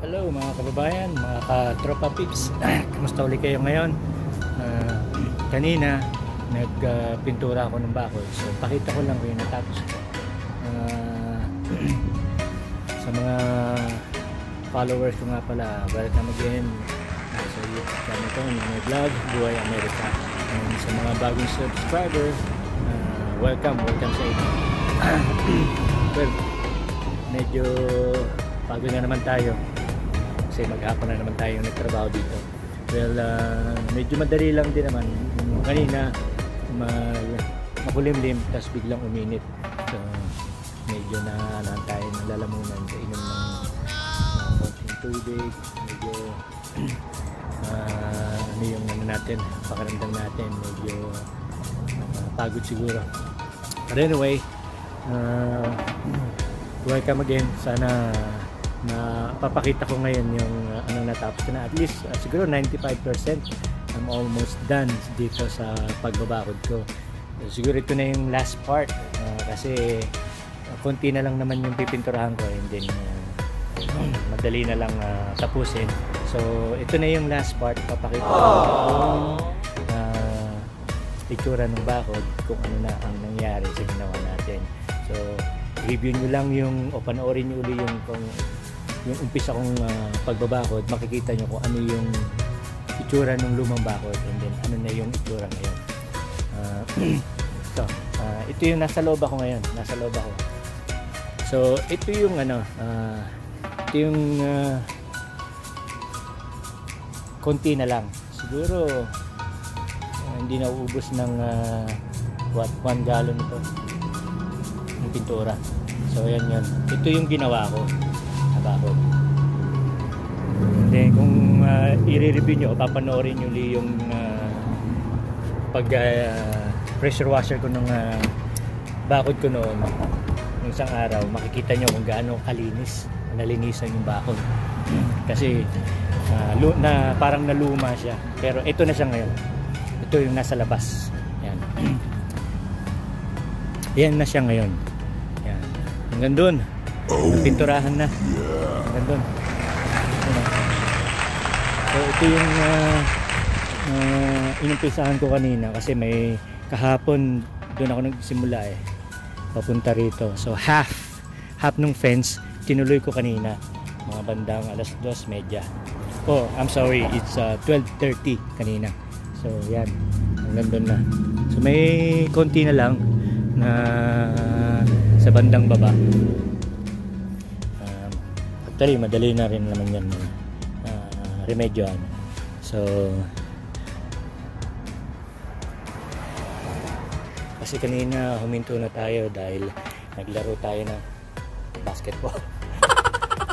Hello mga kababayan, mga ka-tropa pips. Kamusta ulit kayo ngayon? Uh, kanina, nagpintura uh, ako ng bakod. So, pakita ko lang yung natapos ko. Uh, sa mga followers ko nga pala, welcome again sa YouTube channel ko, may vlog, Buhay Amerika. And sa mga bagong subscriber, uh, welcome, welcome sa inyo. well, medyo pagod na naman tayo kasi maghapon na naman tayo nagtrabaho dito. Well uh, medyo madali lang din naman. Kanina mag, makulimlim tapos biglang uminit. So medyo na nahan tayo ng lalamunan sa inom ng uh, konting tubig. Medyo uh, ano yung ano natin pakaramdam natin medyo uh, pagod siguro. But anyway uh, welcome again. Sana na papakita ko ngayon yung uh, anong natapos ko na. At least uh, siguro 95% I'm almost done dito sa pagbabakod ko. So, siguro ito na yung last part uh, kasi uh, konti na lang naman yung pipinturahan ko and then uh, madali na lang uh, tapusin. So ito na yung last part papakita ko yung uh, itsura ng bakod kung ano na ang nangyari sa ginawa natin. So review nyo lang yung o panoorin nyo uli yung kung yung umpisa kong uh, pagbabakod, makikita nyo kung ano yung itsura ng lumang bakod and then ano na yung itsura ngayon. Uh, so, uh, ito yung nasa loob ako ngayon. Nasa loob ako. So, ito yung ano, uh, ito yung uh, konti na lang. Siguro, uh, hindi na uubos ng uh, what, 1 gallon ito ng pintura. So, yan yun. Ito yung ginawa ko bakod. Then kung uh, i-review nyo, papanoorin nyo li yung uh, pag uh, pressure washer ko ng uh, bakod ko noon ng isang araw, makikita nyo kung gaano kalinis, nalinisan yung bakod. Kasi uh, na, parang naluma siya. Pero ito na siya ngayon. Ito yung nasa labas. Yan. Yan na siya ngayon. Yan. Hanggang doon. Oh. Pinturahan na. Hanggang doon. So ito yung uh, uh, inumpisahan ko kanina kasi may kahapon doon ako nagsimula eh. Papunta rito. So half half ng fence tinuloy ko kanina mga bandang alas 2 medya. Oh, I'm sorry. It's uh, 12.30 kanina. So yan. Hanggang doon na. So may konti na lang na sa bandang baba. Actually, madali na rin naman yan uh, remedyoan. So, kasi kanina huminto na tayo dahil naglaro tayo ng basketball.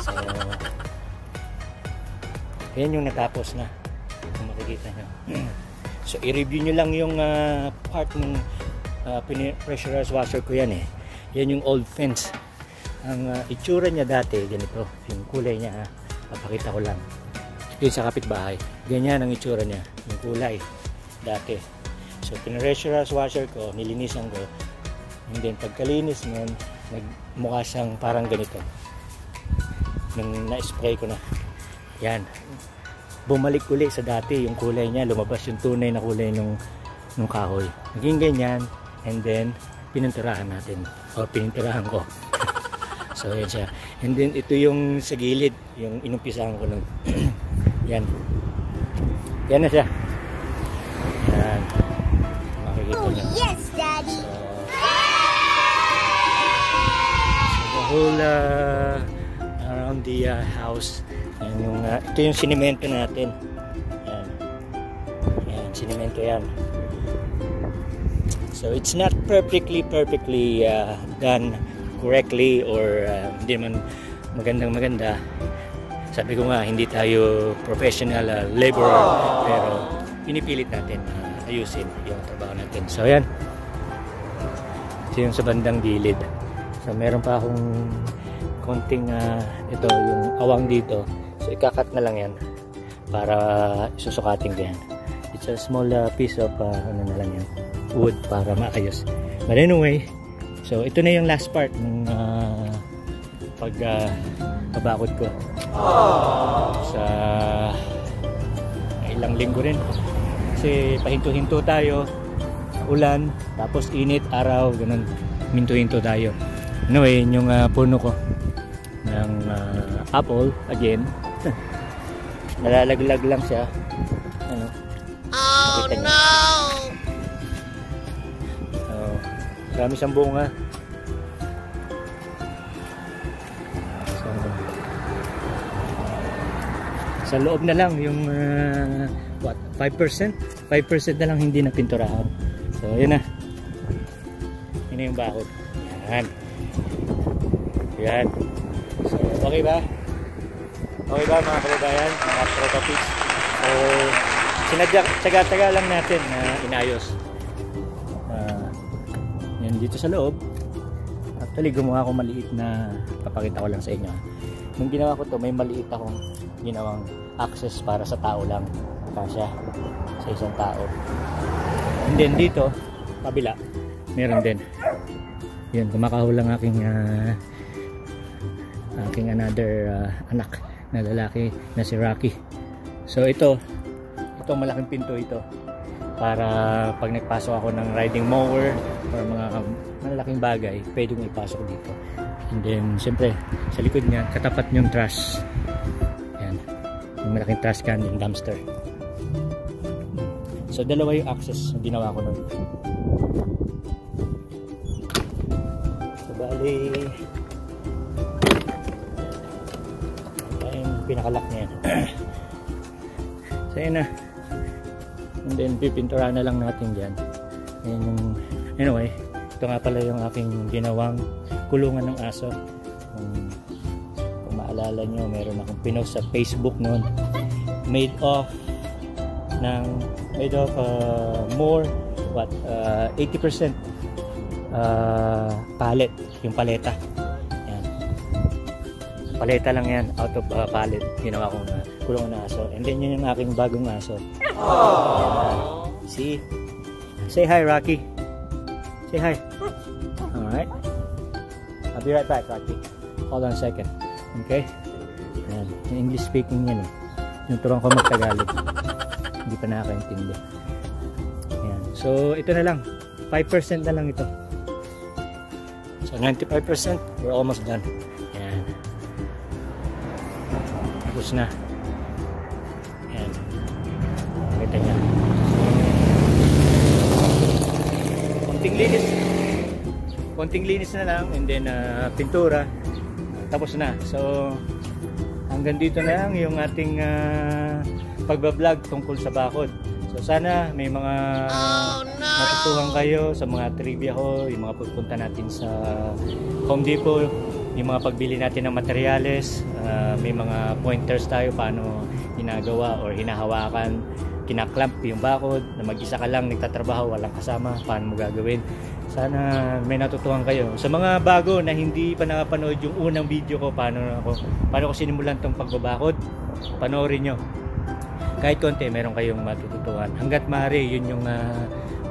so, yan yung natapos na. Kung makikita nyo. so, i-review nyo lang yung uh, part ng uh, pressurized washer ko yan eh. Yan yung old fence ang uh, itsura niya dati ganito. Yung kulay niya ha papakita ko lang. Yun sa kapitbahay. Ganyan ang itsura niya yung kulay dati. So pinressurize washer ko nilinisan ko. And then pagkalinis nun nagmukha siyang parang ganito. Nung na-spray ko na. Yan. Bumalik uli sa dati yung kulay niya lumabas yung tunay na kulay nung, nung kahoy. Naging ganyan and then pininturahan natin. O pininturahan ko So yan siya. And then ito yung sa gilid, yung inumpisahan ko nung yan. Yan na siya. Yan. Makikita oh, niyo. yes, Daddy. So, so the whole uh, around the uh, house. Yan yung, uh, ito yung sinimento natin. Yan. Yan, sinimento yan. So it's not perfectly perfectly uh, done correctly or uh, hindi naman magandang maganda. Sabi ko nga hindi tayo professional uh, laborer pero pinipilit natin uh, ayusin yung trabaho natin. So yan ito yung sa bandang gilid. So meron pa akong konting uh, ito yung awang dito. So ikakat na lang yan para isusukatin ko it's a small uh, piece of uh, ano na lang yan wood para maayos. But anyway So ito na yung last part ng uh, pag uh, ko. Sa ilang linggo rin. Kasi pahinto-hinto tayo. Ulan, tapos init, araw, ganun. Minto-hinto tayo. Anyway, yun yung ah, puno ko ng ah, apple again. Nalalaglag lang siya. Ano? Oh no! Marami siyang bunga. So, sa loob na lang yung ah, what 5% 5% na lang hindi na pinturahan so yun na. Yun yung bakod. Yan. Yan. So okay ba? Okay ba mga kababayan? Mga protopics so sinadya tsaga-tsaga lang natin na inayos dito sa loob. Actually gumawa ako maliit na papakita ko lang sa inyo. Nung ginawa ko to may maliit akong ginawang access para sa tao lang. Kasya sa isang tao. And then dito kabila meron din. Yun kumakahol lang aking ah, aking another ah, anak na lalaki na si Rocky. So ito ito malaking pinto ito para pag nagpasok ako ng riding mower or mga malalaking bagay pwedeng ipasok dito. And then siyempre sa likod niya katapat yung trash yan. Yung malaking trash can yung dumpster. So dalawa yung access na ginawa ko nun. So bali ayun pinakalak niya. So yun na then pipinturahan na lang natin dyan. Ayan yung anyway ito nga pala yung aking ginawang kulungan ng aso. Kung, kung maalala nyo meron akong pinost sa facebook noon. Made of ng made of uh, more what uh, 80% uh, pallet yung paleta paleta lang yan out of uh, pallet ginawa kong uh, kulungan ng aso. And then yun yung aking bagong aso. Ayan. see say hi Rocky. Say hi. Alright. I'll be right back Rocky. Hold on a second. Okay? Ayan. yung English speaking yan eh. Yung turang ko magtagalog. Hindi pa nakakaintindi. Ayan. so ito na lang. 5% na lang ito. So 95% we're almost done tapos na. Ayan. kita niya. Konting linis. Konting linis na lang and then uh, pintura. Tapos na. So hanggang dito na lang yung ating uh, pagbablog tungkol sa bakod. So sana may mga matutuhan kayo sa mga trivia ko yung mga pupunta natin sa Home Depot yung mga pagbili natin ng materyales uh, may mga pointers tayo paano ginagawa or hinahawakan. Kinaklamp yung bakod na mag-isa ka lang nagtatrabaho walang kasama paano mo gagawin? Sana may natutuhan kayo. Sa mga bago na hindi pa nakapanood yung unang video ko paano ako paano ko sinimulan tong pagbabakod? Panoorin nyo. Kahit konti meron kayong matututuhan. Hanggat maaari yun yung uh,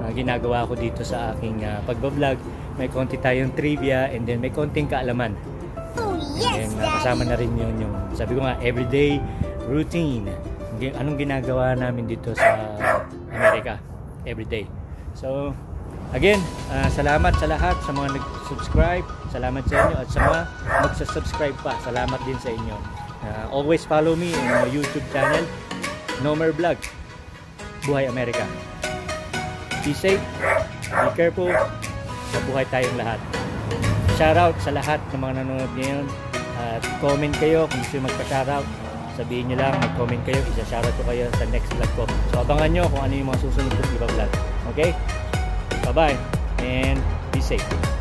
uh, ginagawa ko dito sa aking uh, pagbablog. May konti tayong trivia and then may konting kaalaman yes, and uh, kasama na rin yun yung sabi ko nga everyday routine. Anong ginagawa namin dito sa Amerika? Everyday. So again uh, salamat sa lahat sa mga nag-subscribe. Salamat sa inyo at sa mga magsa-subscribe pa. Salamat din sa inyo. Uh, always follow me in my YouTube channel Nomer Vlog Buhay Amerika. Be safe be careful mabuhay tayong lahat. Shoutout sa lahat ng mga nanonood ngayon at comment kayo kung gusto magpa-shoutout. Sabihin nyo lang, mag-comment kayo. Isa-shoutout ko kayo sa next vlog ko. So abangan nyo kung ano yung mga susunod iba vlog. Okay? bye bye and be safe